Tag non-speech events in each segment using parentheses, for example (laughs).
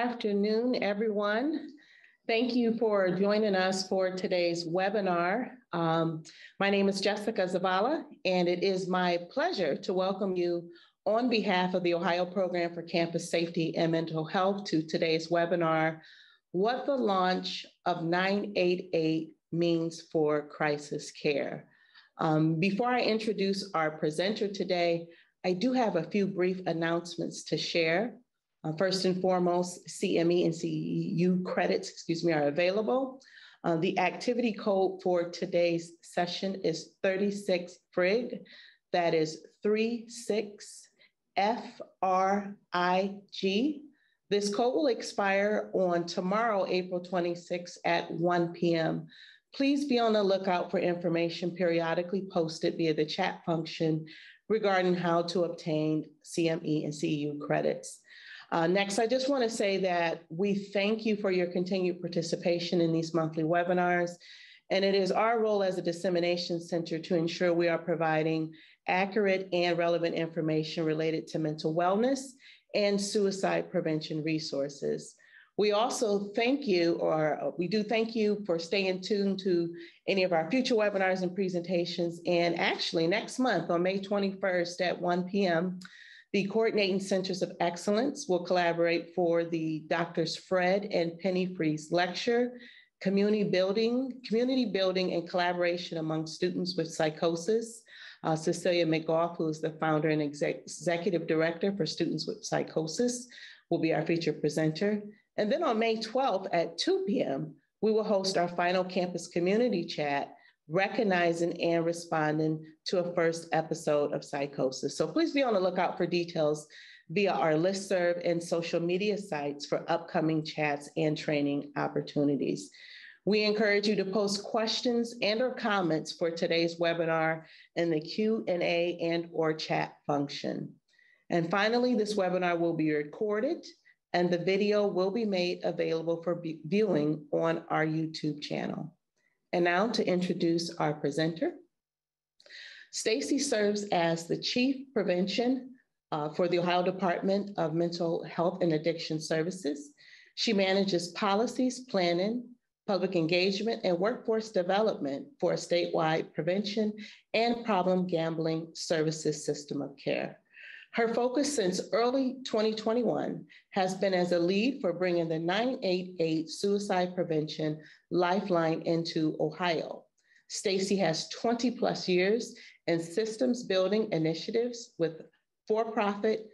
Afternoon, everyone. Thank you for joining us for today's webinar. Um, my name is Jessica Zavala, and it is my pleasure to welcome you on behalf of the Ohio Program for Campus Safety and Mental Health to today's webinar, What the Launch of 988 Means for Crisis Care. Um, before I introduce our presenter today, I do have a few brief announcements to share. Uh, first and foremost, CME and CEU credits, excuse me, are available. Uh, the activity code for today's session is 36 FRIG. That is 36FRIG. This code will expire on tomorrow, April 26 at 1 p.m. Please be on the lookout for information periodically posted via the chat function regarding how to obtain CME and CEU credits. Uh, next, I just want to say that we thank you for your continued participation in these monthly webinars. And it is our role as a dissemination center to ensure we are providing accurate and relevant information related to mental wellness and suicide prevention resources. We also thank you, or we do thank you for staying tuned to any of our future webinars and presentations. And actually, next month on May 21st at 1 p.m., the Coordinating Centers of Excellence will collaborate for the Doctors Fred and Penny Frese Lecture, Community Building, Community Building and Collaboration Among Students with Psychosis. Uh, Cecilia McGough, who is the founder and exec executive director for Students with Psychosis, will be our featured presenter. And then on May 12th at 2 p.m., we will host our final campus community chat recognizing and responding to a first episode of psychosis. So please be on the lookout for details via our listserv and social media sites for upcoming chats and training opportunities. We encourage you to post questions and or comments for today's webinar in the Q&A and or chat function. And finally, this webinar will be recorded and the video will be made available for viewing on our YouTube channel. And now to introduce our presenter. Stacey serves as the Chief Prevention uh, for the Ohio Department of Mental Health and Addiction Services. She manages policies, planning, public engagement, and workforce development for a statewide prevention and problem gambling services system of care. Her focus since early 2021 has been as a lead for bringing the 988 suicide prevention lifeline into Ohio. Stacey has 20 plus years in systems building initiatives with for-profit,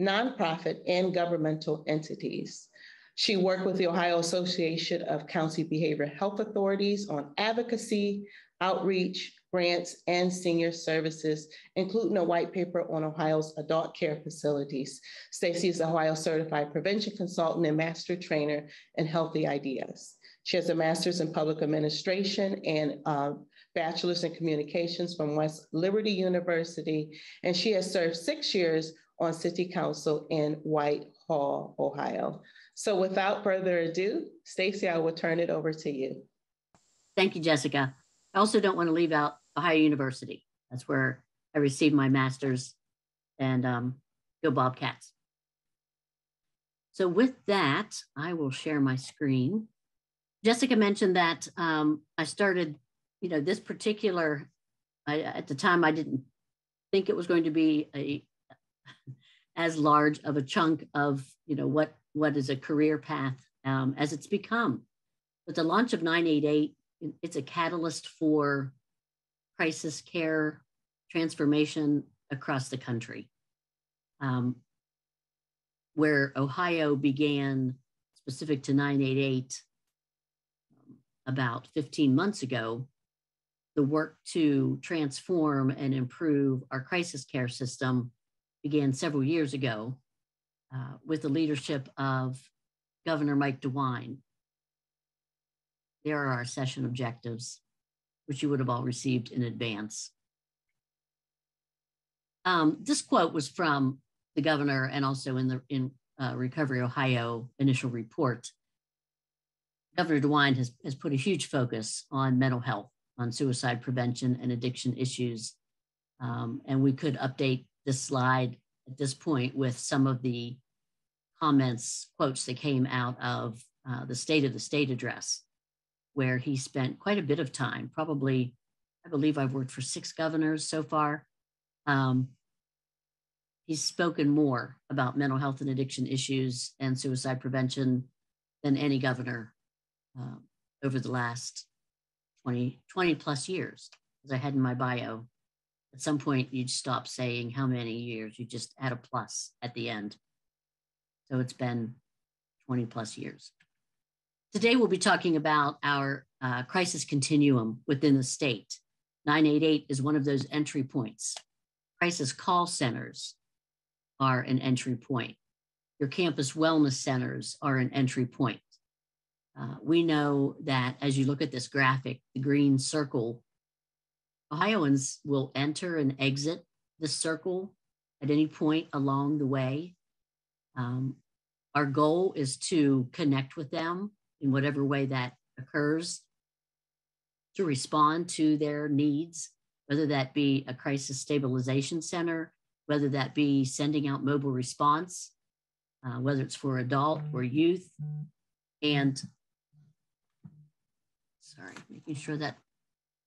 nonprofit, and governmental entities. She worked with the Ohio Association of County Behavioral Health Authorities on advocacy, outreach, grants, and senior services, including a white paper on Ohio's adult care facilities. Stacey is Ohio certified prevention consultant and master trainer in healthy ideas. She has a master's in public administration and uh, bachelor's in communications from West Liberty University, and she has served six years on city council in Whitehall, Ohio. So without further ado, Stacey, I will turn it over to you. Thank you, Jessica. I also don't want to leave out Ohio University. That's where I received my master's and um, go Bobcats. So with that, I will share my screen. Jessica mentioned that um, I started, you know, this particular, I, at the time I didn't think it was going to be a as large of a chunk of, you know, what, what is a career path um, as it's become. But the launch of 988, it's a catalyst for crisis care transformation across the country. Um, where Ohio began specific to 988 um, about 15 months ago, the work to transform and improve our crisis care system began several years ago uh, with the leadership of Governor Mike DeWine. There are our session objectives which you would have all received in advance. Um, this quote was from the governor and also in the in uh, Recovery Ohio initial report. Governor DeWine has, has put a huge focus on mental health, on suicide prevention and addiction issues. Um, and we could update this slide at this point with some of the comments, quotes that came out of uh, the State of the State address, where he spent quite a bit of time, probably, I believe I've worked for six governors so far. Um, he's spoken more about mental health and addiction issues and suicide prevention than any governor um, over the last 20, 20 plus years, as I had in my bio. At some point, you'd stop saying how many years, you just add a plus at the end. So it's been 20 plus years. Today, we'll be talking about our uh, crisis continuum within the state. 988 is one of those entry points. Crisis call centers are an entry point. Your campus wellness centers are an entry point. Uh, we know that as you look at this graphic, the green circle, Ohioans will enter and exit the circle at any point along the way. Um, our goal is to connect with them in whatever way that occurs, to respond to their needs, whether that be a crisis stabilization center, whether that be sending out mobile response, uh, whether it's for adult or youth, and sorry, making sure that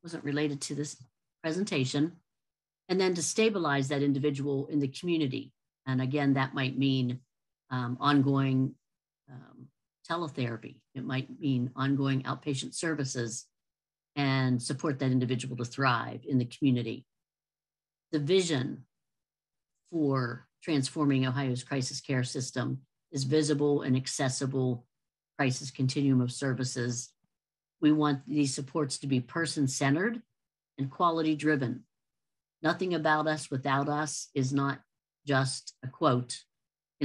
wasn't related to this presentation, and then to stabilize that individual in the community. And again, that might mean um, ongoing um, teletherapy. It might mean ongoing outpatient services and support that individual to thrive in the community. The vision for transforming Ohio's crisis care system is visible and accessible crisis continuum of services. We want these supports to be person centered and quality driven. Nothing about us without us is not just a quote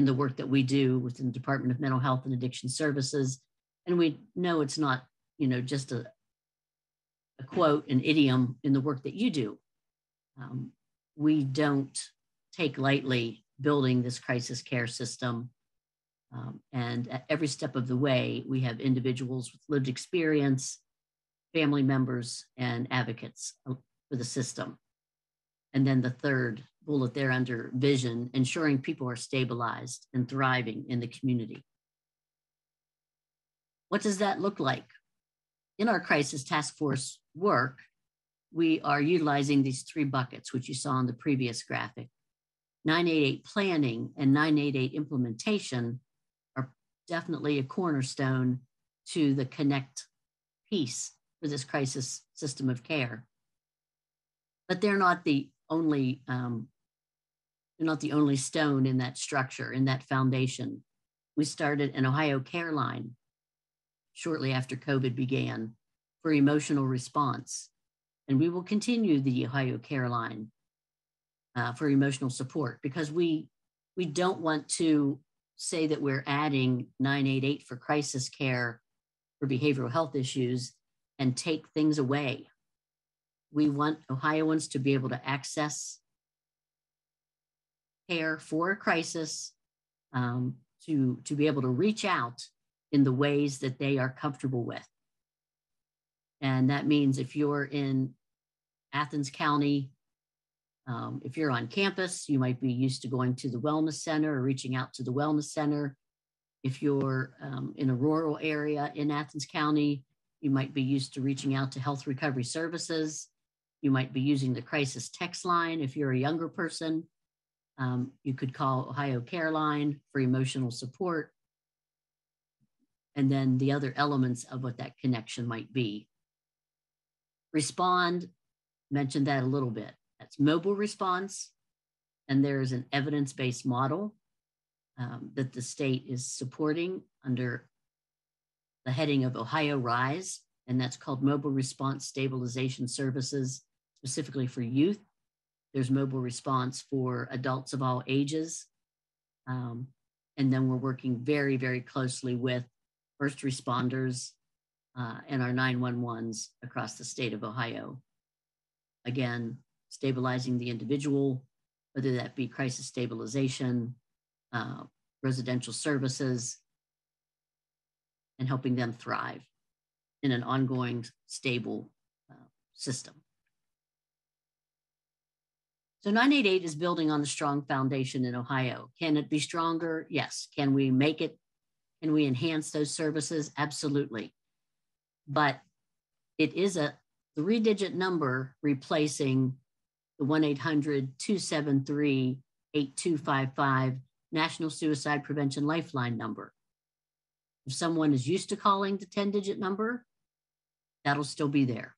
in the work that we do within the Department of Mental Health and Addiction Services. And we know it's not, you know, just a, a quote, an idiom in the work that you do. Um, we don't take lightly building this crisis care system. Um, and at every step of the way, we have individuals with lived experience, family members, and advocates for the system. And then the third bullet there under vision, ensuring people are stabilized and thriving in the community. What does that look like? In our crisis task force work, we are utilizing these three buckets, which you saw in the previous graphic. 988 planning and 988 implementation are definitely a cornerstone to the connect piece for this crisis system of care. But they're not the only um, they're not the only stone in that structure, in that foundation. We started an Ohio Care Line shortly after COVID began for emotional response. And we will continue the Ohio Care Line uh, for emotional support because we we don't want to say that we're adding 988 for crisis care for behavioral health issues and take things away. We want Ohioans to be able to access care for a crisis, um, to, to be able to reach out in the ways that they are comfortable with. And that means if you're in Athens County, um, if you're on campus, you might be used to going to the wellness center or reaching out to the wellness center. If you're um, in a rural area in Athens County, you might be used to reaching out to health recovery services. You might be using the crisis text line. If you're a younger person, um, you could call Ohio Care Line for emotional support. And then the other elements of what that connection might be. Respond, mentioned that a little bit. That's mobile response. And there's an evidence based model um, that the state is supporting under the heading of Ohio Rise, and that's called Mobile Response Stabilization Services, specifically for youth. There's mobile response for adults of all ages. Um, and then we're working very, very closely with first responders uh, and our 911s across the state of Ohio. Again, stabilizing the individual, whether that be crisis stabilization, uh, residential services, and helping them thrive in an ongoing, stable uh, system. So 988 is building on a strong foundation in Ohio. Can it be stronger? Yes. Can we make it? Can we enhance those services? Absolutely. But it is a three digit number replacing the 1 800 273 8255 National Suicide Prevention Lifeline number. If someone is used to calling the 10 digit number, that'll still be there.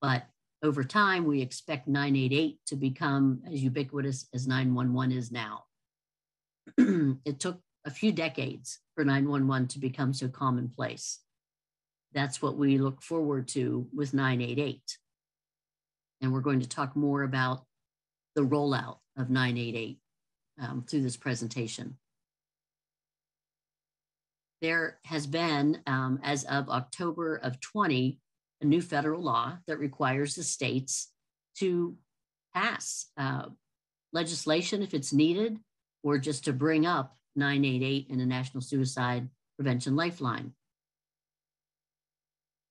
But over time, we expect 988 to become as ubiquitous as 911 is now. (clears throat) it took a few decades for 911 to become so commonplace. That's what we look forward to with 988. And we're going to talk more about the rollout of 988 um, through this presentation. There has been, um, as of October of 20, a new federal law that requires the states to pass uh, legislation if it's needed, or just to bring up 988 in the National Suicide Prevention Lifeline.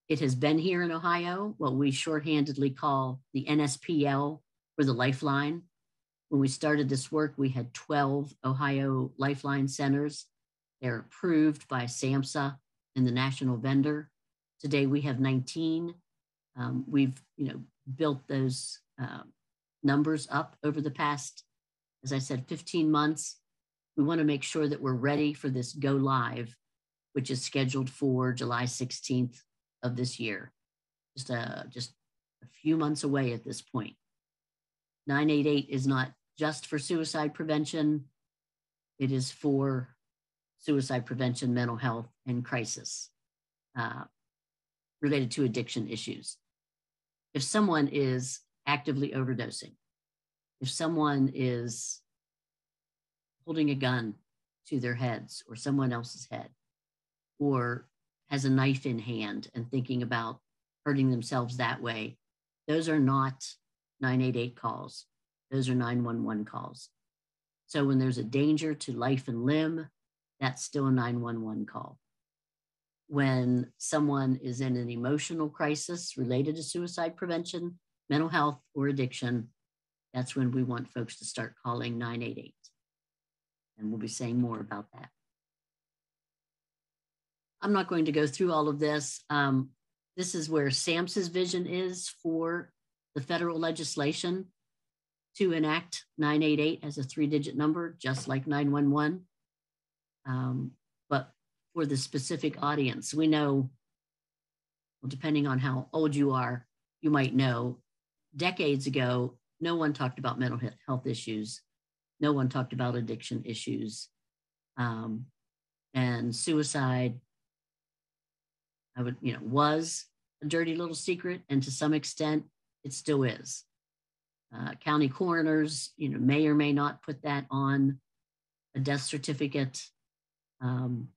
It has been here in Ohio, what we shorthandedly call the NSPL or the Lifeline. When we started this work, we had 12 Ohio Lifeline centers. They're approved by SAMHSA and the national vendor. Today we have 19. Um, we've you know built those uh, numbers up over the past, as I said, 15 months. We want to make sure that we're ready for this go live, which is scheduled for July 16th of this year. Just a, uh, just a few months away at this point. 988 is not just for suicide prevention. It is for suicide prevention, mental health, and crisis. Uh, related to addiction issues. If someone is actively overdosing, if someone is holding a gun to their heads or someone else's head, or has a knife in hand and thinking about hurting themselves that way, those are not 988 calls. Those are 911 calls. So when there's a danger to life and limb, that's still a 911 call when someone is in an emotional crisis related to suicide prevention, mental health, or addiction, that's when we want folks to start calling 988. And we'll be saying more about that. I'm not going to go through all of this. Um, this is where SAMHSA's vision is for the federal legislation to enact 988 as a three digit number, just like 911. Um, for the specific audience. We know, well, depending on how old you are, you might know decades ago, no one talked about mental health issues. No one talked about addiction issues. Um, and suicide, I would, you know, was a dirty little secret. And to some extent, it still is. Uh, county coroners, you know, may or may not put that on a death certificate. Um,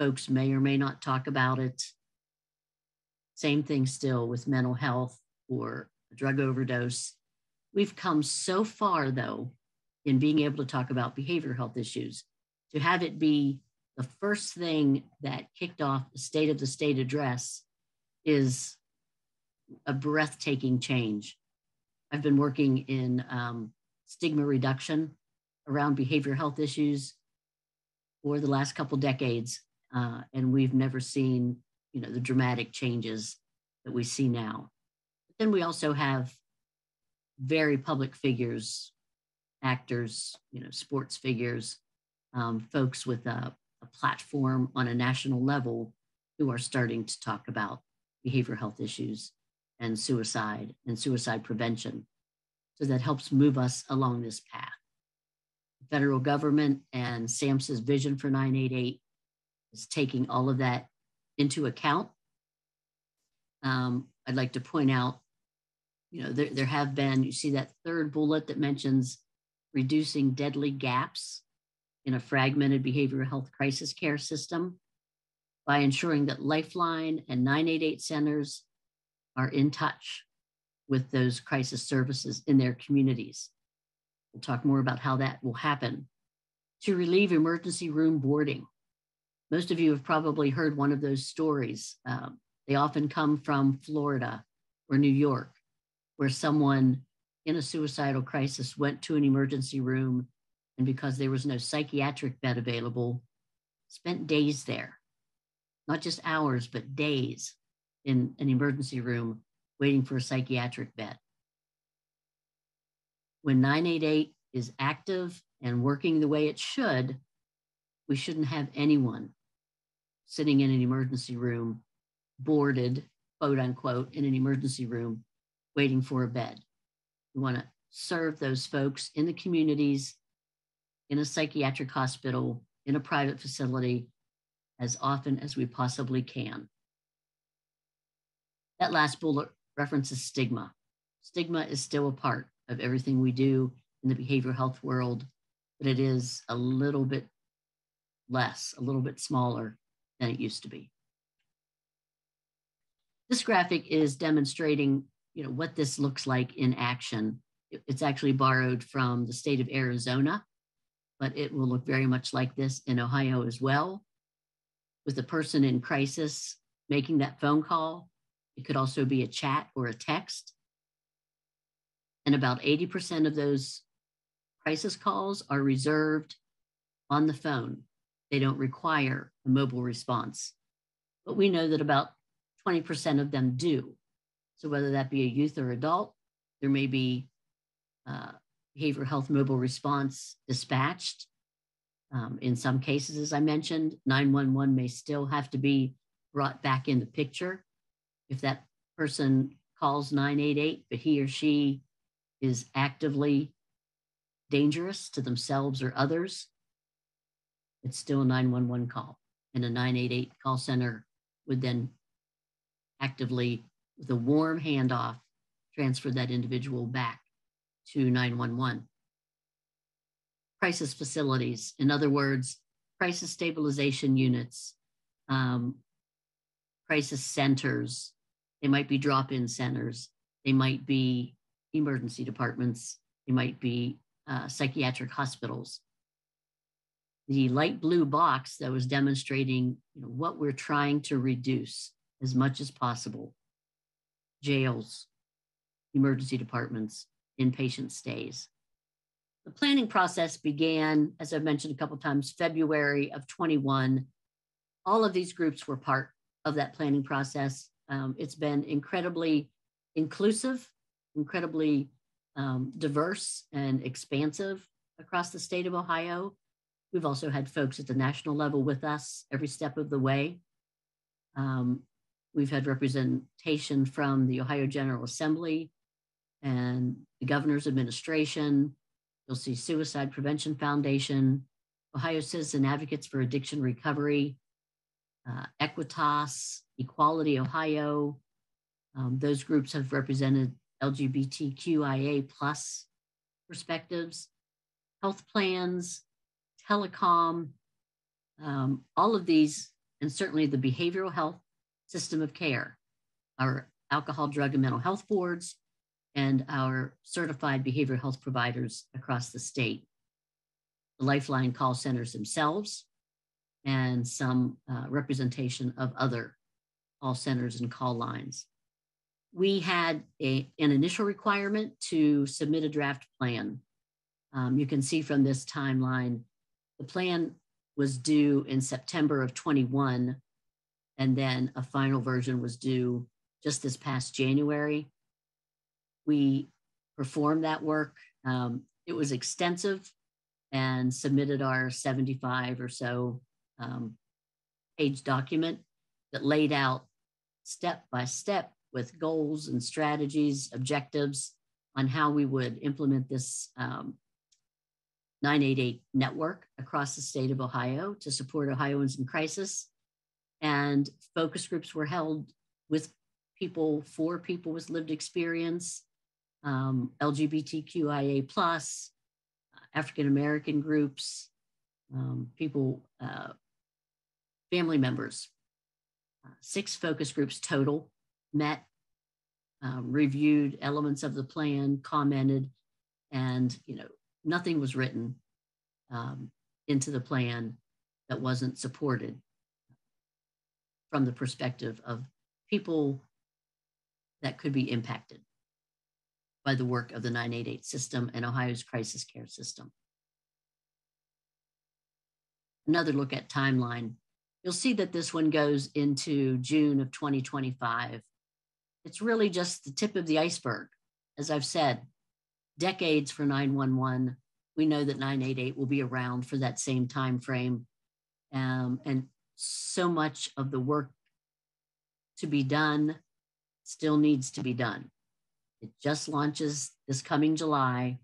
folks may or may not talk about it. Same thing still with mental health or drug overdose. We've come so far, though, in being able to talk about behavioral health issues. To have it be the first thing that kicked off the State of the State address is a breathtaking change. I've been working in um, stigma reduction around behavioral health issues for the last couple decades uh, and we've never seen you know the dramatic changes that we see now. But then we also have very public figures, actors, you know, sports figures, um, folks with a, a platform on a national level who are starting to talk about behavioral health issues and suicide and suicide prevention. So that helps move us along this path. Federal government and SAMHSA's vision for 988 is taking all of that into account. Um, I'd like to point out, you know, there, there have been, you see that third bullet that mentions reducing deadly gaps in a fragmented behavioral health crisis care system by ensuring that Lifeline and 988 centers are in touch with those crisis services in their communities. We'll talk more about how that will happen. To relieve emergency room boarding most of you have probably heard one of those stories. Um, they often come from Florida or New York, where someone in a suicidal crisis went to an emergency room and because there was no psychiatric bed available, spent days there, not just hours, but days in an emergency room waiting for a psychiatric bed. When 988 is active and working the way it should, we shouldn't have anyone sitting in an emergency room, boarded, quote unquote, in an emergency room, waiting for a bed. We want to serve those folks in the communities, in a psychiatric hospital, in a private facility, as often as we possibly can. That last bullet references stigma. Stigma is still a part of everything we do in the behavioral health world, but it is a little bit less, a little bit smaller than it used to be. This graphic is demonstrating you know, what this looks like in action. It's actually borrowed from the state of Arizona, but it will look very much like this in Ohio as well. With a person in crisis making that phone call, it could also be a chat or a text. And about 80% of those crisis calls are reserved on the phone. They don't require a mobile response. But we know that about 20% of them do. So whether that be a youth or adult, there may be uh, behavioral health mobile response dispatched. Um, in some cases, as I mentioned, 911 may still have to be brought back in the picture. If that person calls 988, but he or she is actively dangerous to themselves or others, it's still a 911 call. And a 988 call center would then actively with a warm handoff, transfer that individual back to 911. Crisis facilities, in other words, crisis stabilization units, um, crisis centers, they might be drop in centers, they might be emergency departments, they might be uh, psychiatric hospitals. The light blue box that was demonstrating you know, what we're trying to reduce as much as possible jails, emergency departments, inpatient stays. The planning process began, as I've mentioned a couple times, February of 21. All of these groups were part of that planning process. Um, it's been incredibly inclusive, incredibly um, diverse and expansive across the state of Ohio. We've also had folks at the national level with us every step of the way. Um, We've had representation from the Ohio General Assembly and the governor's administration. You'll see Suicide Prevention Foundation, Ohio Citizen Advocates for Addiction Recovery, uh, Equitas, Equality Ohio. Um, those groups have represented LGBTQIA plus perspectives, health plans, telecom, um, all of these, and certainly the behavioral health system of care, our alcohol, drug, and mental health boards, and our certified behavioral health providers across the state, the Lifeline call centers themselves, and some uh, representation of other call centers and call lines. We had a, an initial requirement to submit a draft plan. Um, you can see from this timeline, the plan was due in September of 21 and then a final version was due just this past January. We performed that work. Um, it was extensive and submitted our 75 or so um, page document that laid out step by step with goals and strategies, objectives on how we would implement this um, 988 network across the state of Ohio to support Ohioans in crisis and focus groups were held with people for people with lived experience, um, LGBTQIA plus, African American groups, um, people, uh, family members. Uh, six focus groups total met, um, reviewed elements of the plan, commented, and you know nothing was written um, into the plan that wasn't supported from the perspective of people that could be impacted by the work of the 988 system and Ohio's crisis care system. Another look at timeline. You'll see that this one goes into June of 2025. It's really just the tip of the iceberg. As I've said, decades for 911. We know that 988 will be around for that same time frame. Um, and so much of the work to be done still needs to be done. It just launches this coming July.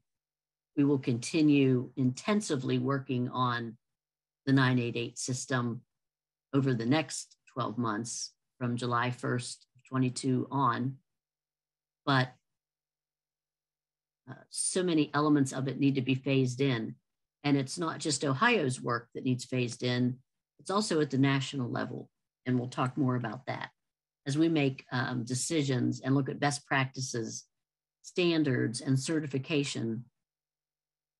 We will continue intensively working on the 988 system over the next 12 months from July 1st, 22 on. But uh, so many elements of it need to be phased in. And it's not just Ohio's work that needs phased in, it's also at the national level. And we'll talk more about that as we make um, decisions and look at best practices, standards, and certification.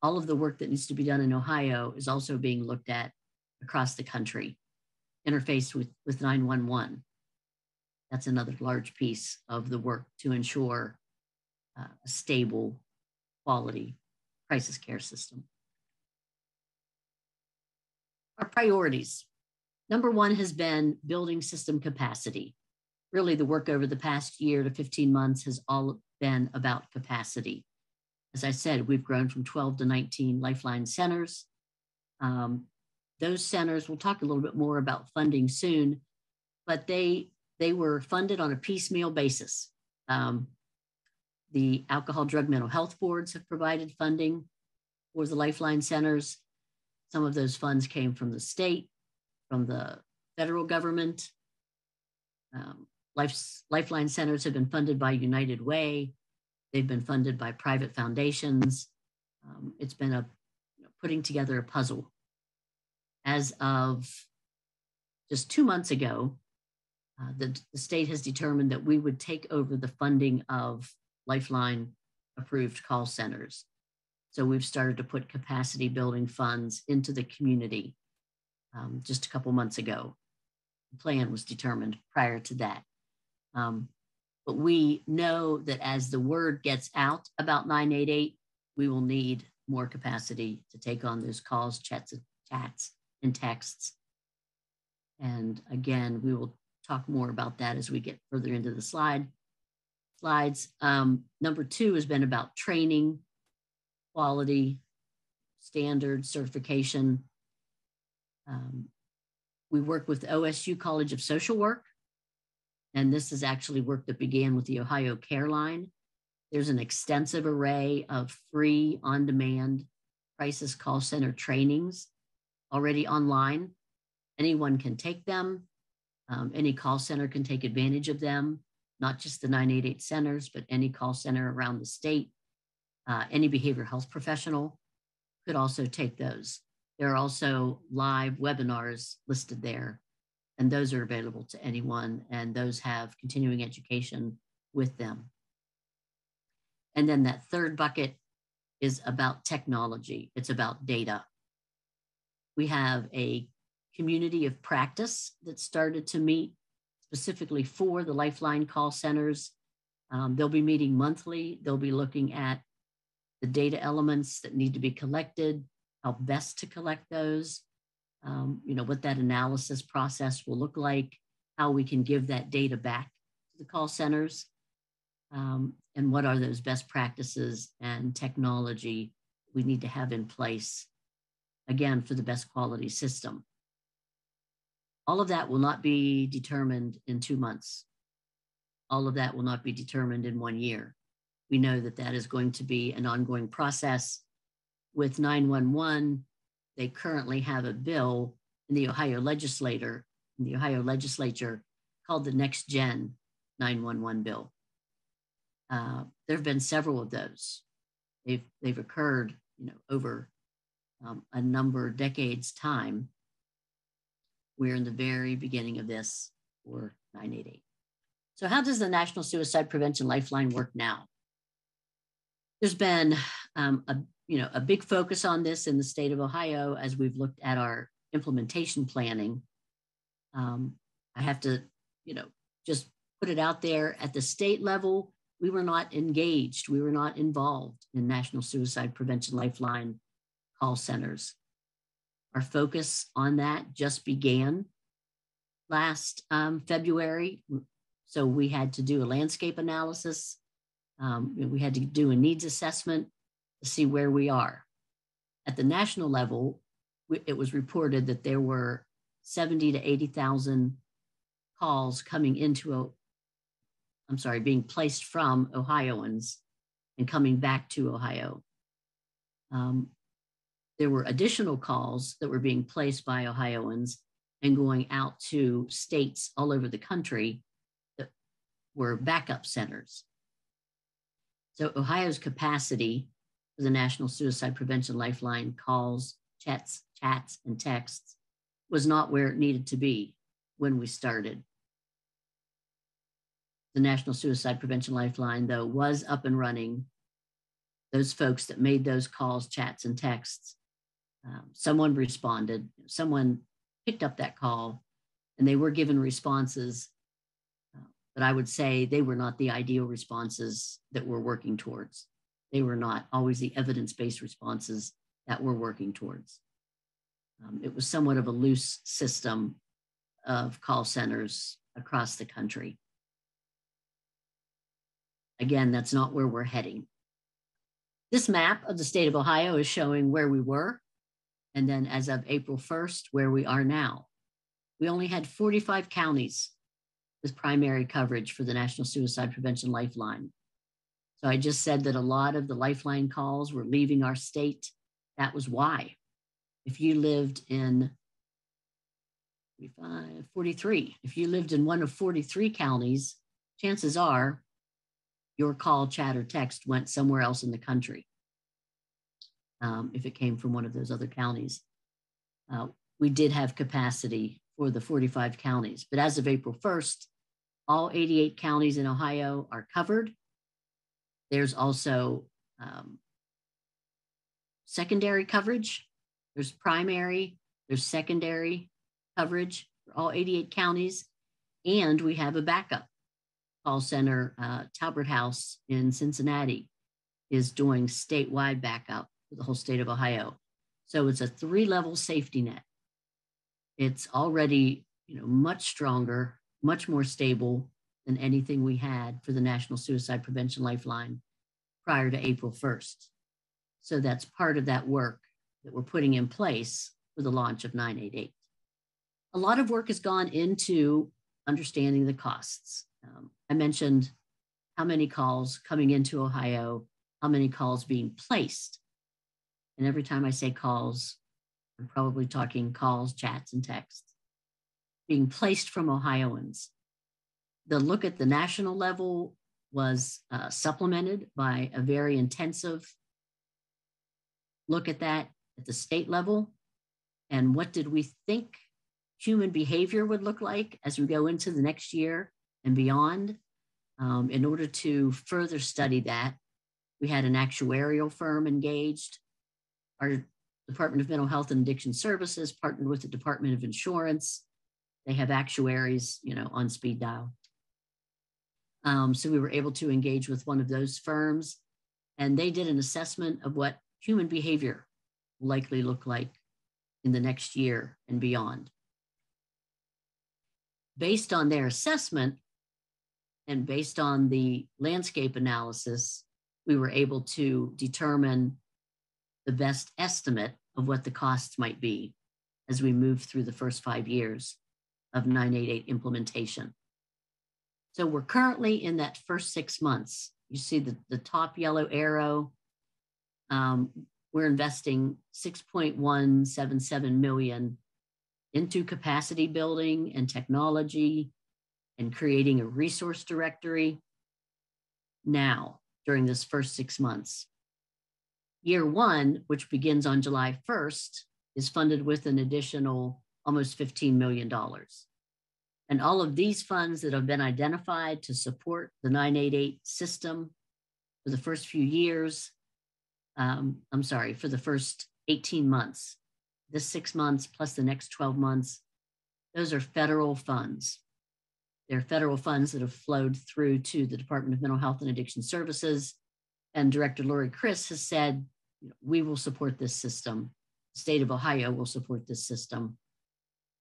All of the work that needs to be done in Ohio is also being looked at across the country, interfaced with, with 911. That's another large piece of the work to ensure uh, a stable, quality crisis care system. Our priorities. Number one has been building system capacity. Really, the work over the past year to 15 months has all been about capacity. As I said, we've grown from 12 to 19 Lifeline centers. Um, those centers, we'll talk a little bit more about funding soon, but they they were funded on a piecemeal basis. Um, the alcohol, drug, mental health boards have provided funding for the Lifeline centers. Some of those funds came from the state, from the federal government. Um, Life, Lifeline centers have been funded by United Way. They've been funded by private foundations. Um, it's been a you know, putting together a puzzle. As of just two months ago, uh, the, the state has determined that we would take over the funding of Lifeline approved call centers. So we've started to put capacity building funds into the community um, just a couple months ago. The plan was determined prior to that. Um, but we know that as the word gets out about 988, we will need more capacity to take on those calls, chats, chats, and texts. And again, we will talk more about that as we get further into the slide slides. Um, number two has been about training, quality, standards, certification. Um, we work with OSU College of Social Work and this is actually work that began with the Ohio Care Line. There's an extensive array of free on demand crisis call center trainings already online. Anyone can take them. Um, any call center can take advantage of them, not just the 988 centers, but any call center around the state. Uh, any behavioral health professional could also take those. There are also live webinars listed there and those are available to anyone, and those have continuing education with them. And then that third bucket is about technology, it's about data. We have a community of practice that started to meet specifically for the Lifeline call centers. Um, they'll be meeting monthly, they'll be looking at the data elements that need to be collected, how best to collect those, um, you know, what that analysis process will look like, how we can give that data back to the call centers, um, and what are those best practices and technology we need to have in place, again, for the best quality system. All of that will not be determined in two months. All of that will not be determined in one year. We know that that is going to be an ongoing process with 911 they currently have a bill in the Ohio legislator, in the Ohio legislature called the Next Gen 911 bill. Uh, there have been several of those. They've, they've occurred, you know, over um, a number of decades time. We're in the very beginning of this for 988. So how does the National Suicide Prevention Lifeline work now? There's been um, a you know, a big focus on this in the state of Ohio as we've looked at our implementation planning. Um, I have to, you know, just put it out there at the state level. we were not engaged, we were not involved in National Suicide Prevention Lifeline call centers. Our focus on that just began last um, February. So we had to do a landscape analysis. Um, we had to do a needs assessment to see where we are. At the national level, it was reported that there were 70 to 80,000 calls coming into a, I'm sorry, being placed from Ohioans and coming back to Ohio. Um, there were additional calls that were being placed by Ohioans and going out to states all over the country that were backup centers. So Ohio's capacity for the National Suicide Prevention Lifeline calls, chats, chats, and texts was not where it needed to be when we started. The National Suicide Prevention Lifeline, though, was up and running. Those folks that made those calls, chats, and texts, um, someone responded, someone picked up that call, and they were given responses. Uh, but I would say they were not the ideal responses that we're working towards. They were not always the evidence based responses that we're working towards. Um, it was somewhat of a loose system of call centers across the country. Again, that's not where we're heading. This map of the state of Ohio is showing where we were, and then as of April 1st, where we are now. We only had 45 counties with primary coverage for the National Suicide Prevention Lifeline. So I just said that a lot of the Lifeline calls were leaving our state. That was why if you lived in 43, if you lived in one of 43 counties, chances are your call, chat, or text went somewhere else in the country um, if it came from one of those other counties. Uh, we did have capacity for the 45 counties, but as of April 1st, all 88 counties in Ohio are covered. There's also um, secondary coverage there's primary, there's secondary coverage for all 88 counties, and we have a backup call center. Uh, Talbert House in Cincinnati is doing statewide backup the whole state of Ohio. So it's a three level safety net. It's already you know, much stronger, much more stable than anything we had for the National Suicide Prevention Lifeline prior to April 1st. So that's part of that work that we're putting in place for the launch of 988. A lot of work has gone into understanding the costs. Um, I mentioned how many calls coming into Ohio, how many calls being placed. And every time I say calls, I'm probably talking calls, chats, and texts being placed from Ohioans. The look at the national level was uh, supplemented by a very intensive look at that at the state level and what did we think human behavior would look like as we go into the next year and beyond. Um, in order to further study that, we had an actuarial firm engaged. Our Department of Mental Health and Addiction Services partnered with the Department of Insurance. They have actuaries, you know, on speed dial. Um, so we were able to engage with one of those firms, and they did an assessment of what human behavior likely look like in the next year and beyond. Based on their assessment and based on the landscape analysis, we were able to determine the best estimate of what the costs might be as we move through the first five years of 988 implementation. So we're currently in that first six months. You see the, the top yellow arrow. Um, we're investing 6.177 million into capacity building and technology and creating a resource directory now during this first six months. Year one, which begins on July 1st, is funded with an additional almost $15 million. And all of these funds that have been identified to support the 988 system for the first few years um, I'm sorry, for the first 18 months, this six months plus the next 12 months, those are federal funds. They're federal funds that have flowed through to the Department of Mental Health and Addiction Services. And Director Lori Criss has said, we will support this system. State of Ohio will support this system.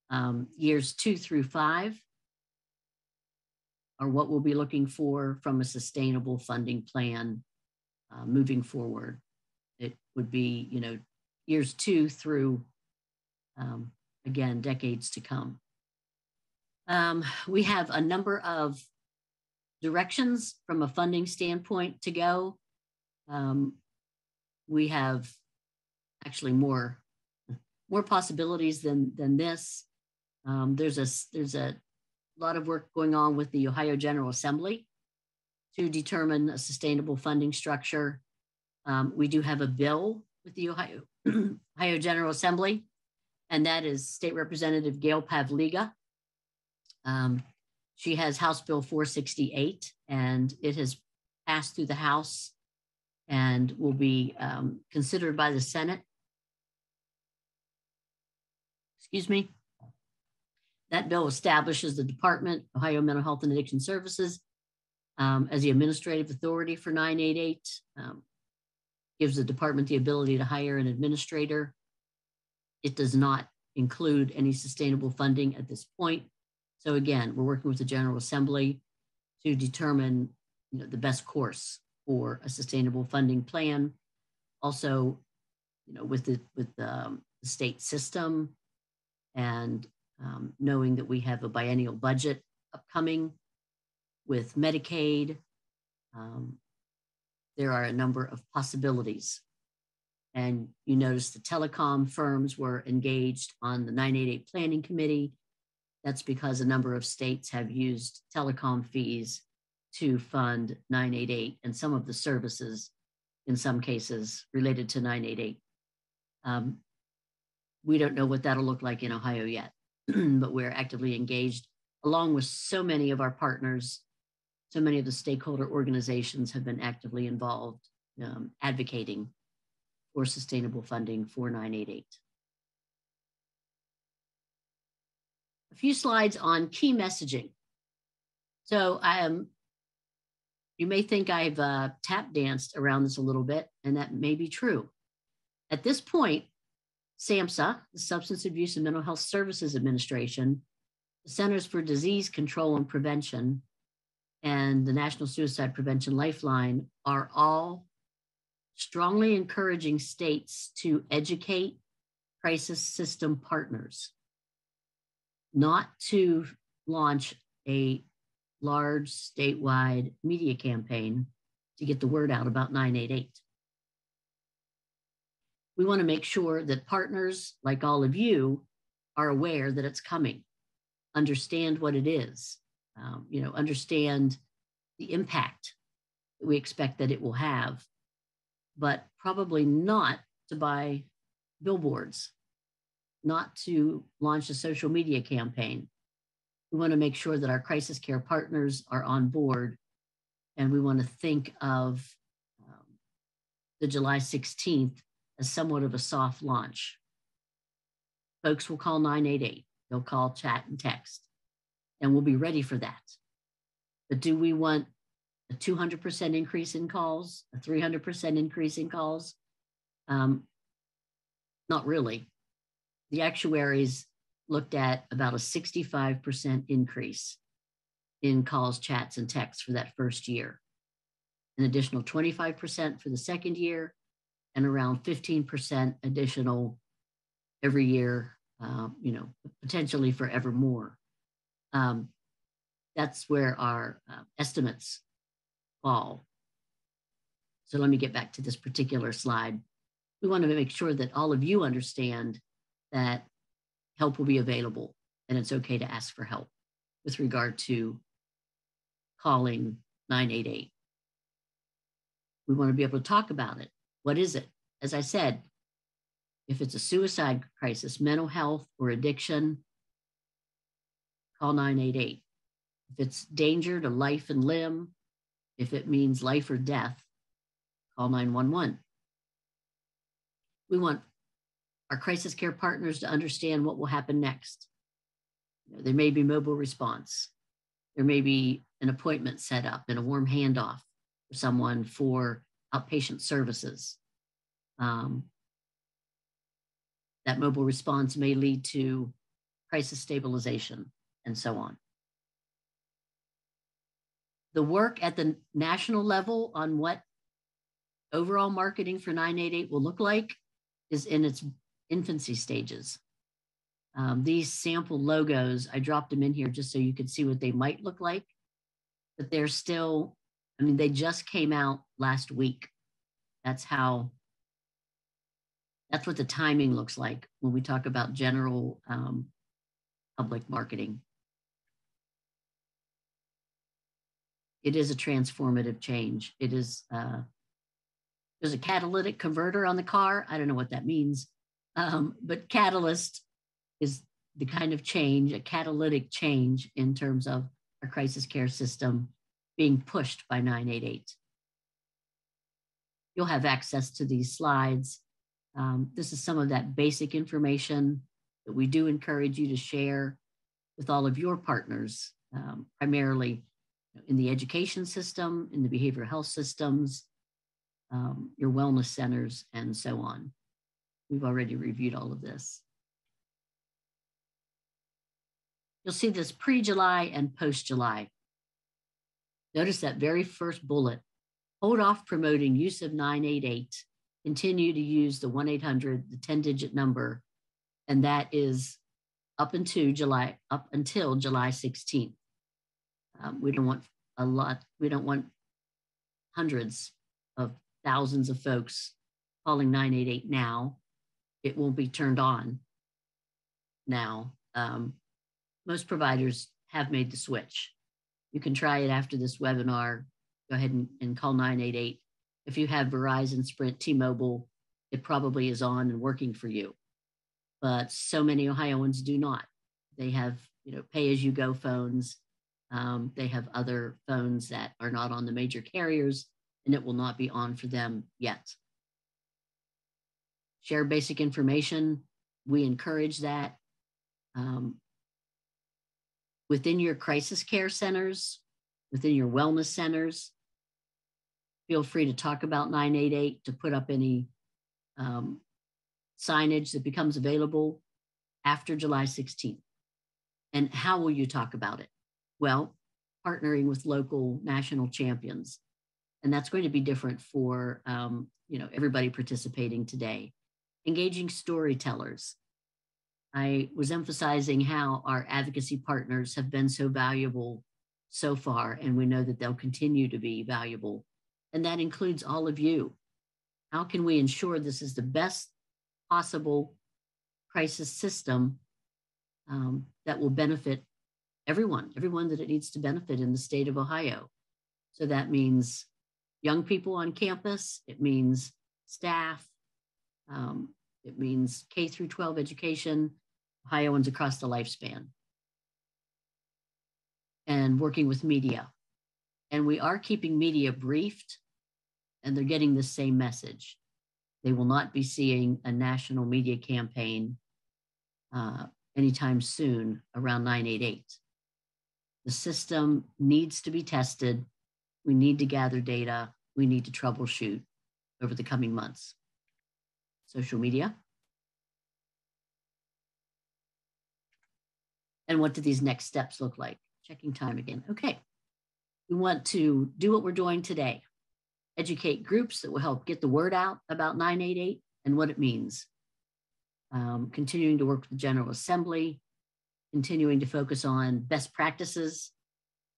Um, years two through five are what we'll be looking for from a sustainable funding plan uh, moving forward. It would be, you know, years two through, um, again, decades to come. Um, we have a number of directions from a funding standpoint to go. Um, we have actually more more possibilities than than this. Um, there's a there's a lot of work going on with the Ohio General Assembly to determine a sustainable funding structure. Um, we do have a bill with the Ohio (clears throat) Ohio General Assembly, and that is State Representative Gail Pavliga. Um, she has House Bill 468, and it has passed through the House and will be um, considered by the Senate. Excuse me. That bill establishes the Department, Ohio Mental Health and Addiction Services, um, as the administrative authority for 988, um, gives the department the ability to hire an administrator. It does not include any sustainable funding at this point. So again, we're working with the General Assembly to determine you know, the best course for a sustainable funding plan. Also, you know, with the with the, um, the state system and um, knowing that we have a biennial budget upcoming with Medicaid, um, there are a number of possibilities. And you notice the telecom firms were engaged on the 988 Planning Committee that's because a number of states have used telecom fees to fund 988 and some of the services, in some cases, related to 988. Um, we don't know what that'll look like in Ohio yet, (clears throat) but we're actively engaged along with so many of our partners. So many of the stakeholder organizations have been actively involved um, advocating for sustainable funding for 988. a few slides on key messaging. So I am, you may think I've uh, tap danced around this a little bit, and that may be true. At this point, SAMHSA, the Substance Abuse and Mental Health Services Administration, the Centers for Disease Control and Prevention, and the National Suicide Prevention Lifeline are all strongly encouraging states to educate crisis system partners not to launch a large statewide media campaign to get the word out about 988. We want to make sure that partners like all of you are aware that it's coming, understand what it is, um, you know, understand the impact that we expect that it will have, but probably not to buy billboards not to launch a social media campaign. We want to make sure that our crisis care partners are on board, and we want to think of um, the July 16th as somewhat of a soft launch. Folks will call 988, they'll call chat and text, and we'll be ready for that. But do we want a 200% increase in calls, a 300% increase in calls? Um, not really the actuaries looked at about a 65% increase in calls, chats, and texts for that first year, an additional 25% for the second year, and around 15% additional every year, um, you know, potentially forever more. Um, that's where our uh, estimates fall. So let me get back to this particular slide. We want to make sure that all of you understand that help will be available and it's okay to ask for help with regard to calling 988. We want to be able to talk about it. What is it? As I said, if it's a suicide crisis, mental health, or addiction, call 988. If it's danger to life and limb, if it means life or death, call 911. We want our crisis care partners to understand what will happen next. You know, there may be mobile response. there may be an appointment set up and a warm handoff for someone for outpatient services. Um, that mobile response may lead to crisis stabilization and so on. The work at the national level on what overall marketing for 988 will look like is in its infancy stages. Um, these sample logos, I dropped them in here just so you could see what they might look like, but they're still, I mean, they just came out last week. That's how, that's what the timing looks like when we talk about general um, public marketing. It is a transformative change. It is, uh, there's a catalytic converter on the car. I don't know what that means, um, but catalyst is the kind of change, a catalytic change in terms of our crisis care system being pushed by 988. You'll have access to these slides. Um, this is some of that basic information that we do encourage you to share with all of your partners, um, primarily in the education system, in the behavioral health systems, um, your wellness centers, and so on. We've already reviewed all of this. You'll see this pre-July and post-July. Notice that very first bullet. Hold off promoting use of 988. Continue to use the 1-800, the 10-digit number, and that is up until July, up until July 16th. Um, we don't want a lot, we don't want hundreds of thousands of folks calling 988 now. It won't be turned on now. Um, most providers have made the switch. You can try it after this webinar. Go ahead and, and call 988. If you have Verizon, Sprint, T-Mobile, it probably is on and working for you. But so many Ohioans do not. They have, you know, pay-as-you-go phones. Um, they have other phones that are not on the major carriers and it will not be on for them yet. Share basic information. We encourage that. Um, within your crisis care centers, within your wellness centers, feel free to talk about 988 to put up any um, signage that becomes available after July 16th. And how will you talk about it? Well, partnering with local national champions and that's going to be different for um, you know everybody participating today engaging storytellers. I was emphasizing how our advocacy partners have been so valuable so far and we know that they'll continue to be valuable. And that includes all of you. How can we ensure this is the best possible crisis system um, that will benefit everyone everyone that it needs to benefit in the state of ohio? So that means young people on campus, it means staff, um, it means K through 12 education, Ohioans across the lifespan, and working with media. And we are keeping media briefed, and they're getting the same message. They will not be seeing a national media campaign uh, anytime soon around 988. The system needs to be tested. We need to gather data we need to troubleshoot over the coming months. Social media. And what do these next steps look like? Checking time again. Okay. We want to do what we're doing today educate groups that will help get the word out about 988 and what it means. Um, continuing to work with the General Assembly, continuing to focus on best practices,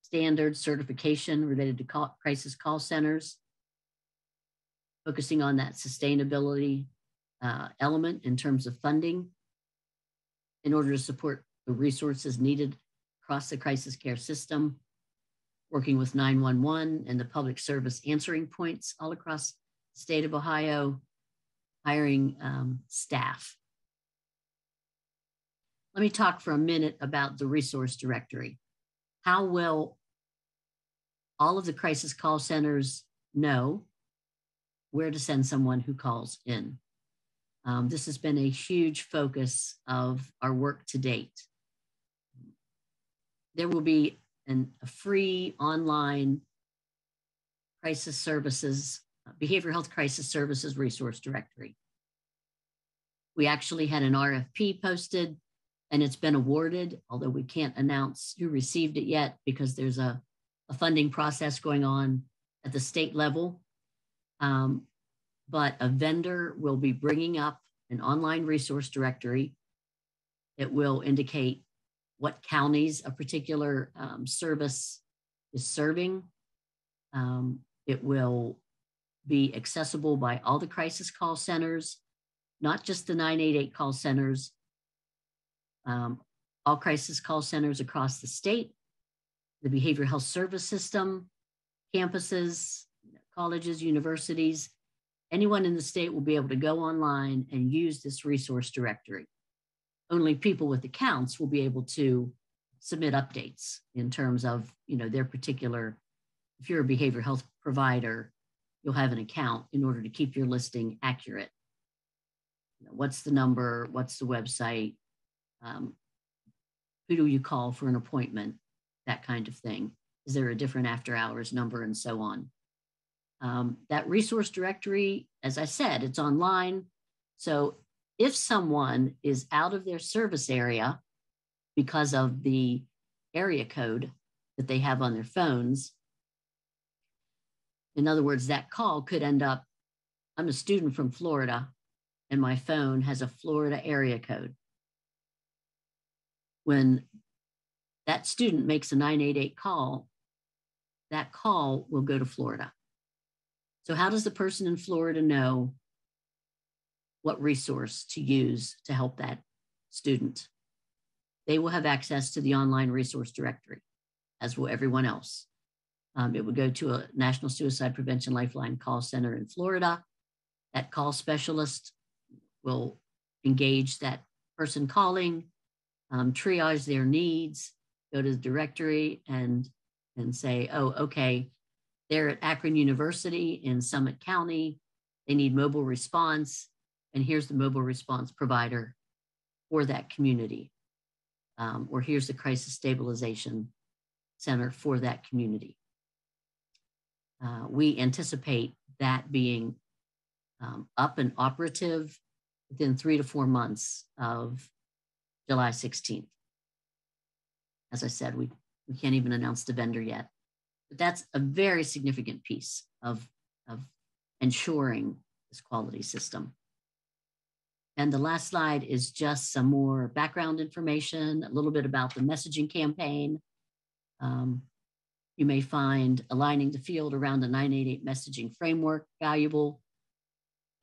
standards, certification related to call, crisis call centers, focusing on that sustainability uh, element in terms of funding in order to support the resources needed across the crisis care system, working with 911 and the public service answering points all across the state of Ohio, hiring um, staff. Let me talk for a minute about the resource directory. How will all of the crisis call centers know where to send someone who calls in. Um, this has been a huge focus of our work to date. There will be and a free online crisis services, behavioral health crisis services resource directory. We actually had an RFP posted and it's been awarded, although we can't announce who received it yet because there's a, a funding process going on at the state level. Um, but a vendor will be bringing up an online resource directory. It will indicate what counties a particular um, service is serving. Um, it will be accessible by all the crisis call centers, not just the 988 call centers, um, all crisis call centers across the state, the behavioral health service system, campuses, colleges, universities, anyone in the state will be able to go online and use this resource directory. Only people with accounts will be able to submit updates in terms of you know their particular if you're a behavioral health provider you'll have an account in order to keep your listing accurate you know, what's the number what's the website um, who do you call for an appointment? That kind of thing. Is there a different after hours number and so on? Um, that resource directory, as I said, it's online. So if someone is out of their service area because of the area code that they have on their phones, in other words, that call could end up I'm a student from Florida and my phone has a Florida area code when that student makes a 988 call, that call will go to Florida. So, how does the person in Florida know what resource to use to help that student? They will have access to the online resource directory, as will everyone else. Um, it would go to a National Suicide Prevention Lifeline call center in Florida. That call specialist will engage that person calling, um, triage their needs, go to the directory and, and say, oh, okay, they're at Akron University in Summit County. They need mobile response. And here's the mobile response provider for that community. Um, or here's the crisis stabilization center for that community. Uh, we anticipate that being um, up and operative within three to four months of July 16th. As I said, we, we can't even announce the vendor yet. That's a very significant piece of, of ensuring this quality system. And the last slide is just some more background information, a little bit about the messaging campaign. Um, you may find aligning the field around the 988 messaging framework valuable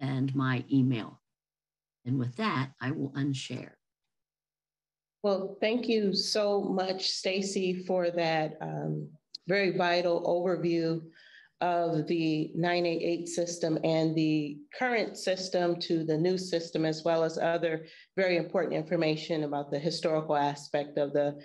and my email. And with that, I will unshare. Well, thank you so much, Stacey, for that um, very vital overview of the 988 system and the current system to the new system, as well as other very important information about the historical aspect of the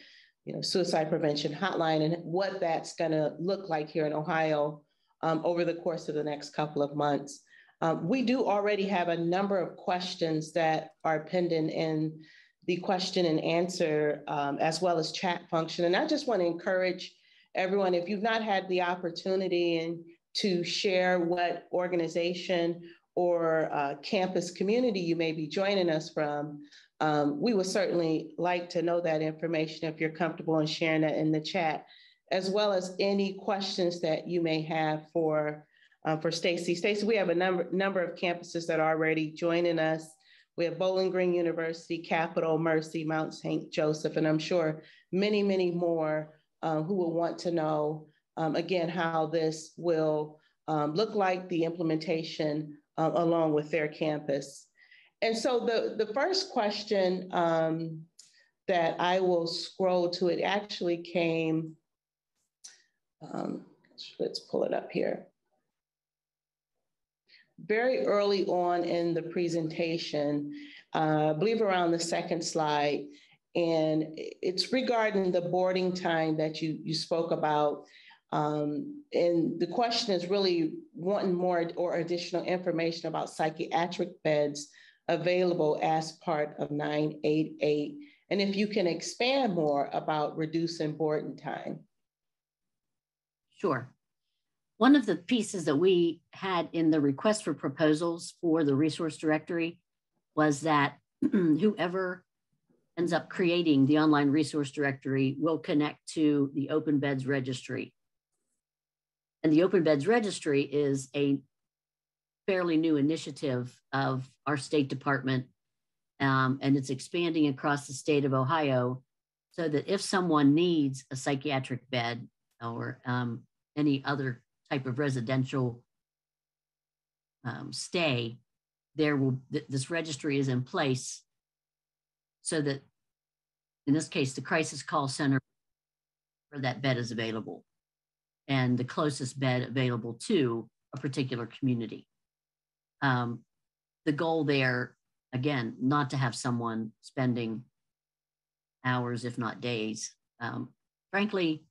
you know, suicide prevention hotline and what that's going to look like here in Ohio um, over the course of the next couple of months. Um, we do already have a number of questions that are pending in the question and answer um, as well as chat function. And I just want to encourage everyone, if you've not had the opportunity and to share what organization or uh, campus community you may be joining us from, um, we would certainly like to know that information if you're comfortable in sharing that in the chat, as well as any questions that you may have for uh, for Stacey. Stacey, we have a number number of campuses that are already joining us we have Bowling Green University, Capital, Mercy, Mount St. Joseph, and I'm sure many, many more um, who will want to know, um, again, how this will um, look like the implementation uh, along with their campus. And so the, the first question um, that I will scroll to, it actually came, um, let's pull it up here very early on in the presentation, uh, I believe around the second slide, and it's regarding the boarding time that you, you spoke about. Um, and the question is really wanting more or additional information about psychiatric beds available as part of 988. And if you can expand more about reducing boarding time. Sure. One of the pieces that we had in the request for proposals for the resource directory was that (clears throat) whoever ends up creating the online resource directory will connect to the Open Beds Registry. And the Open Beds Registry is a fairly new initiative of our State Department, um, and it's expanding across the state of Ohio so that if someone needs a psychiatric bed or um, any other type of residential um, stay, there will th this registry is in place so that in this case the crisis call center where that bed is available and the closest bed available to a particular community. Um, the goal there, again, not to have someone spending hours, if not days. Um, frankly,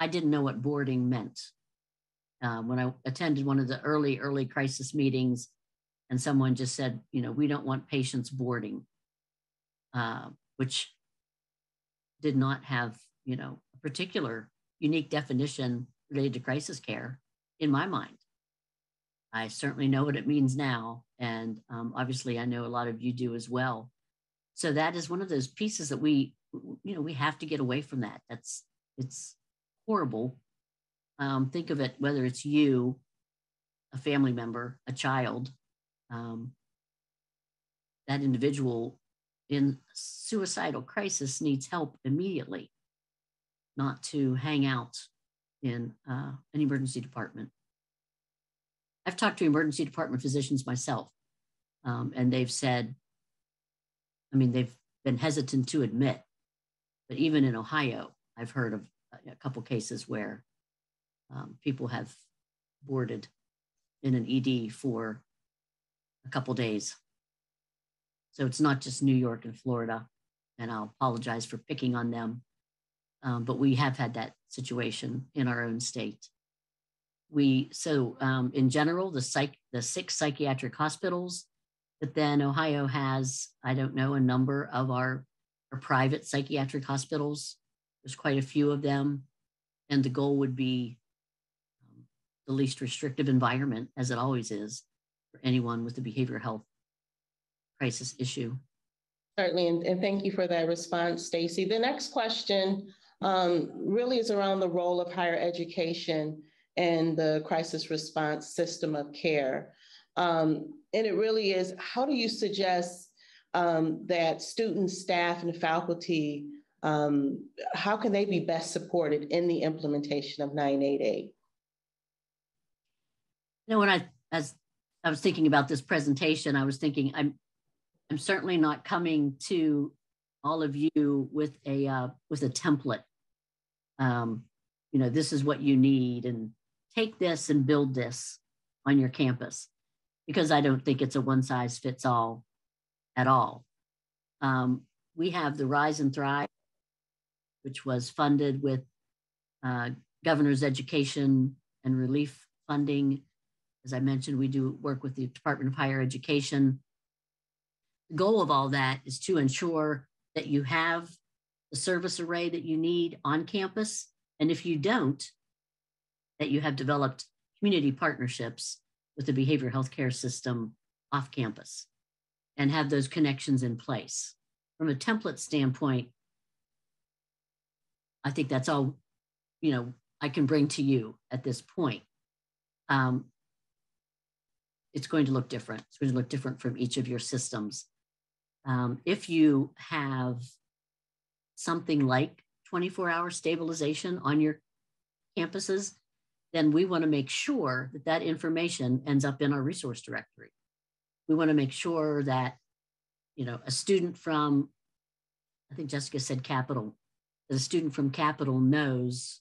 I didn't know what boarding meant. Um, when I attended one of the early, early crisis meetings, and someone just said, you know, we don't want patients boarding, uh, which did not have, you know, a particular unique definition related to crisis care in my mind. I certainly know what it means now. And um, obviously, I know a lot of you do as well. So that is one of those pieces that we, you know, we have to get away from that. That's, it's horrible. Um, think of it, whether it's you, a family member, a child, um, that individual in suicidal crisis needs help immediately, not to hang out in uh, an emergency department. I've talked to emergency department physicians myself, um, and they've said, I mean, they've been hesitant to admit, but even in Ohio, I've heard of a couple cases where um, people have boarded in an ED for a couple days. So it's not just New York and Florida, and I'll apologize for picking on them, um, but we have had that situation in our own state. We so um, in general the psych the six psychiatric hospitals, but then Ohio has I don't know a number of our, our private psychiatric hospitals. There's quite a few of them, and the goal would be um, the least restrictive environment, as it always is, for anyone with a behavioral health crisis issue. Certainly, and, and thank you for that response, Stacey. The next question um, really is around the role of higher education and the crisis response system of care. Um, and it really is how do you suggest um, that students, staff, and faculty, um, how can they be best supported in the implementation of 988? You know, when I, as I was thinking about this presentation, I was thinking I'm, I'm certainly not coming to all of you with a uh, with a template. Um, you know, this is what you need, and take this and build this on your campus because I don't think it's a one size fits all at all. Um, we have the Rise and Thrive, which was funded with uh, governor's education and relief funding. As I mentioned, we do work with the Department of Higher Education. Goal of all that is to ensure that you have the service array that you need on campus. And if you don't, that you have developed community partnerships with the behavioral health care system off campus and have those connections in place. From a template standpoint, I think that's all, you know, I can bring to you at this point. Um, it's going to look different. It's going to look different from each of your systems. Um, if you have something like 24 hour stabilization on your campuses, then we want to make sure that that information ends up in our resource directory. We want to make sure that, you know, a student from, I think Jessica said capital, that a student from capital knows,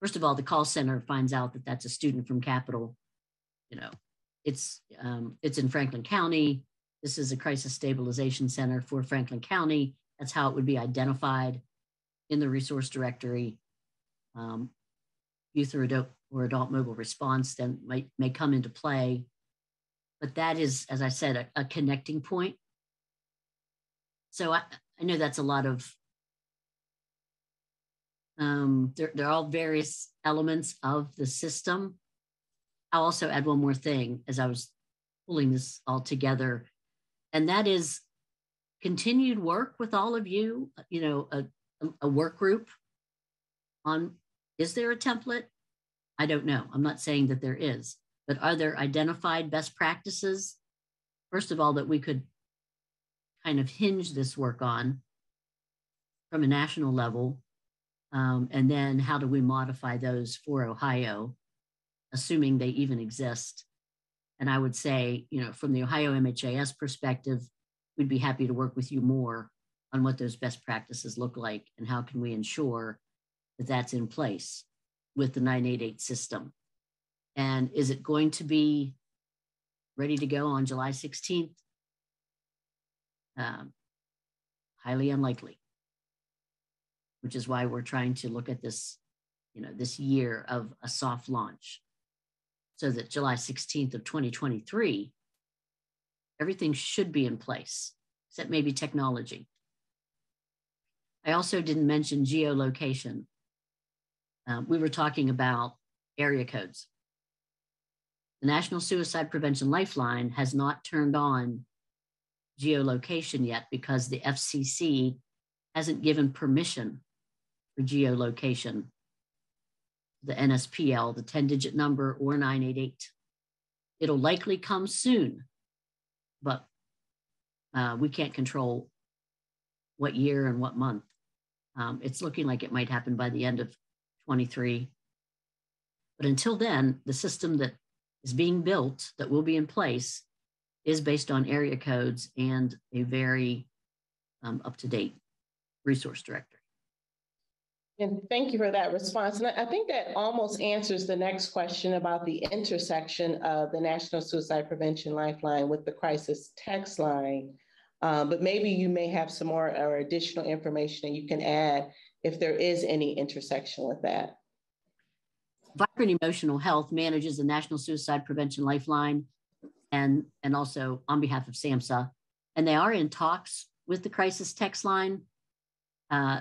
first of all, the call center finds out that that's a student from capital, you know, it's, um, it's in Franklin County. This is a crisis stabilization center for Franklin County. That's how it would be identified in the resource directory. Um, youth or adult, or adult mobile response then might, may come into play. But that is, as I said, a, a connecting point. So I, I know that's a lot of Um, they're, they're all various elements of the system. I'll also add one more thing as I was pulling this all together, and that is continued work with all of you, you know, a, a work group on is there a template? I don't know. I'm not saying that there is, but are there identified best practices? First of all, that we could kind of hinge this work on from a national level. Um, and then how do we modify those for Ohio, assuming they even exist? And I would say, you know, from the Ohio MHAS perspective, we'd be happy to work with you more on what those best practices look like and how can we ensure that that's in place with the 988 system. And is it going to be ready to go on July 16th? Um, highly unlikely, which is why we're trying to look at this, you know, this year of a soft launch so that July 16th of 2023, everything should be in place, except maybe technology. I also didn't mention geolocation. Uh, we were talking about area codes. The National Suicide Prevention Lifeline has not turned on geolocation yet because the FCC hasn't given permission for geolocation, the NSPL, the 10 digit number, or 988. It'll likely come soon, but uh, we can't control what year and what month. Um, it's looking like it might happen by the end of 23. But until then, the system that is being built that will be in place is based on area codes and a very um, up to date resource directory. And thank you for that response. And I think that almost answers the next question about the intersection of the National Suicide Prevention Lifeline with the crisis text line. Um, but maybe you may have some more or additional information that you can add if there is any intersection with that. Vibrant Emotional Health manages the National Suicide Prevention Lifeline and, and also on behalf of SAMHSA. And they are in talks with the crisis text line. Uh,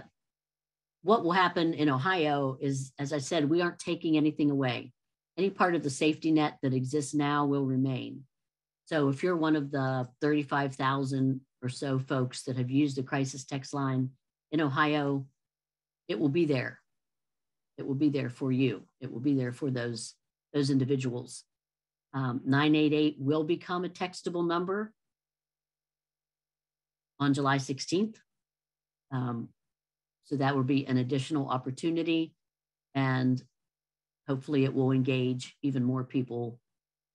what will happen in Ohio is, as I said, we aren't taking anything away. Any part of the safety net that exists now will remain. So if you're one of the 35,000 or so folks that have used the crisis text line in Ohio, it will be there. It will be there for you. It will be there for those, those individuals. Um, 988 will become a textable number on July 16th. Um, so that will be an additional opportunity. And hopefully it will engage even more people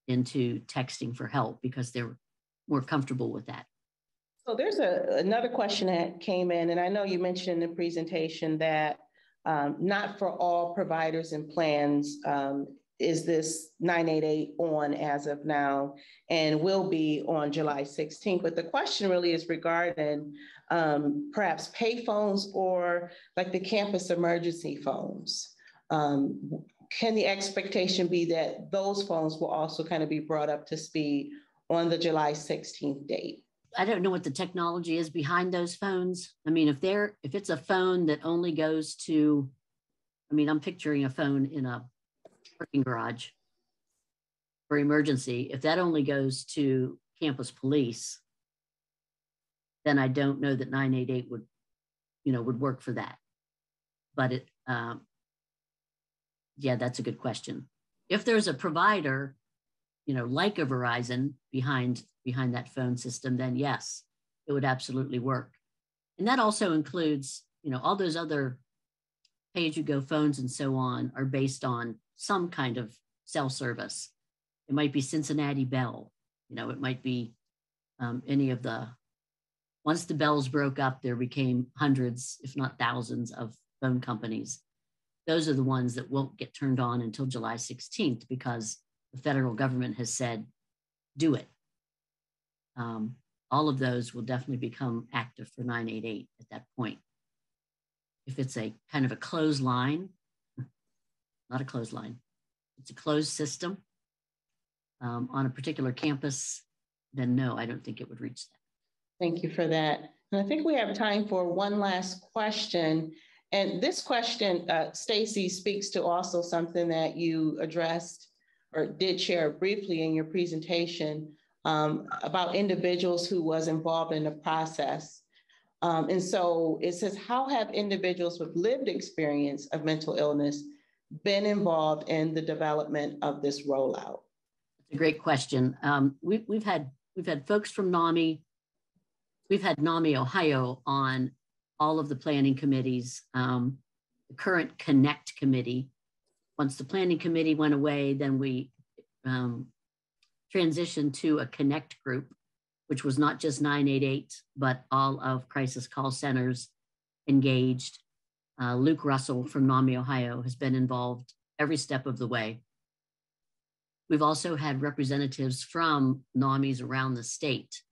into texting for help because they're more comfortable with that. So there's a, another question that came in, and I know you mentioned in the presentation that um, not for all providers and plans um, is this 988 on as of now and will be on July 16th. But the question really is regarding um, perhaps pay phones or like the campus emergency phones. Um, can the expectation be that those phones will also kind of be brought up to speed on the July 16th date? I don't know what the technology is behind those phones. I mean, if they're if it's a phone that only goes to, I mean, I'm picturing a phone in a parking garage for emergency. If that only goes to campus police, then I don't know that 988 would, you know, would work for that. But it, um, yeah, that's a good question. If there's a provider, you know, like a Verizon behind behind that phone system, then yes, it would absolutely work. And that also includes, you know, all those other pay-as-you-go phones and so on are based on some kind of cell service. It might be Cincinnati Bell, you know, it might be um, any of the. Once the bells broke up, there became hundreds, if not thousands, of phone companies those are the ones that won't get turned on until July 16th because the federal government has said, do it. Um, all of those will definitely become active for 988 at that point. If it's a kind of a closed line, (laughs) not a closed line, it's a closed system um, on a particular campus, then no, I don't think it would reach that. Thank you for that. And I think we have time for one last question. And this question, uh, Stacey, speaks to also something that you addressed or did share briefly in your presentation um, about individuals who was involved in the process. Um, and so it says, how have individuals with lived experience of mental illness been involved in the development of this rollout? It's a great question. Um, we, we've had we've had folks from NAMI, we've had NAMI Ohio on all of the planning committees. Um, the current Connect committee. Once the planning committee went away, then we um, transitioned to a Connect group, which was not just 988, but all of crisis call centers engaged. Uh, Luke Russell from NAMI Ohio has been involved every step of the way. We've also had representatives from NAMIs around the state,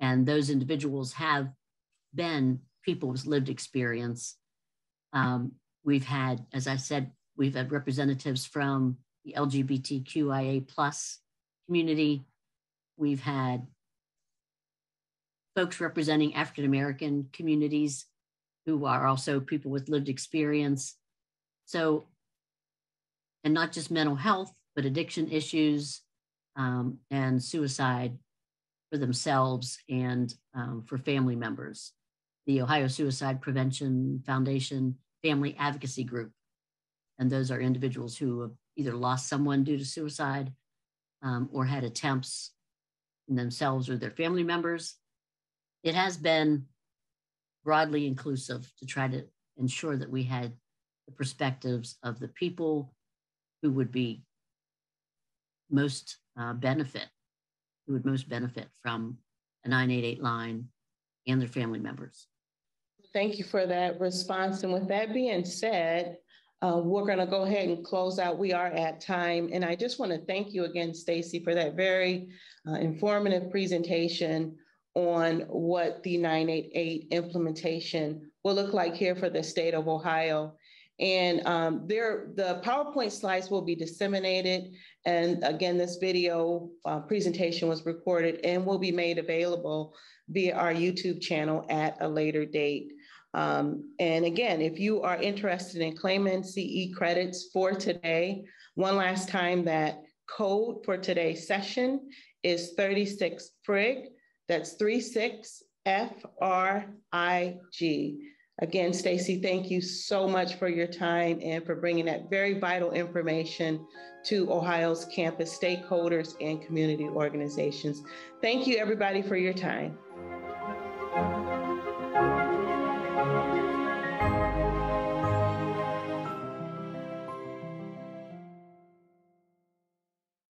and those individuals have been people with lived experience. Um, we've had, as I said, we've had representatives from the LGBTQIA plus community. We've had folks representing African American communities who are also people with lived experience. So, and not just mental health, but addiction issues um, and suicide for themselves and um, for family members. The Ohio Suicide Prevention Foundation Family Advocacy Group. And those are individuals who have either lost someone due to suicide um, or had attempts in themselves or their family members. It has been broadly inclusive to try to ensure that we had the perspectives of the people who would be most uh, benefit, who would most benefit from a 988 line and their family members. Thank you for that response. And with that being said, uh, we're going to go ahead and close out. We are at time. And I just want to thank you again, Stacey, for that very uh, informative presentation on what the 988 implementation will look like here for the state of Ohio. And um, there, the PowerPoint slides will be disseminated. And again, this video uh, presentation was recorded and will be made available via our YouTube channel at a later date. Um, and again, if you are interested in claiming CE credits for today, one last time that code for today's session is 36 FRIG. That's 36 F R I G. Again, Stacey, thank you so much for your time and for bringing that very vital information to Ohio's campus stakeholders and community organizations. Thank you, everybody, for your time.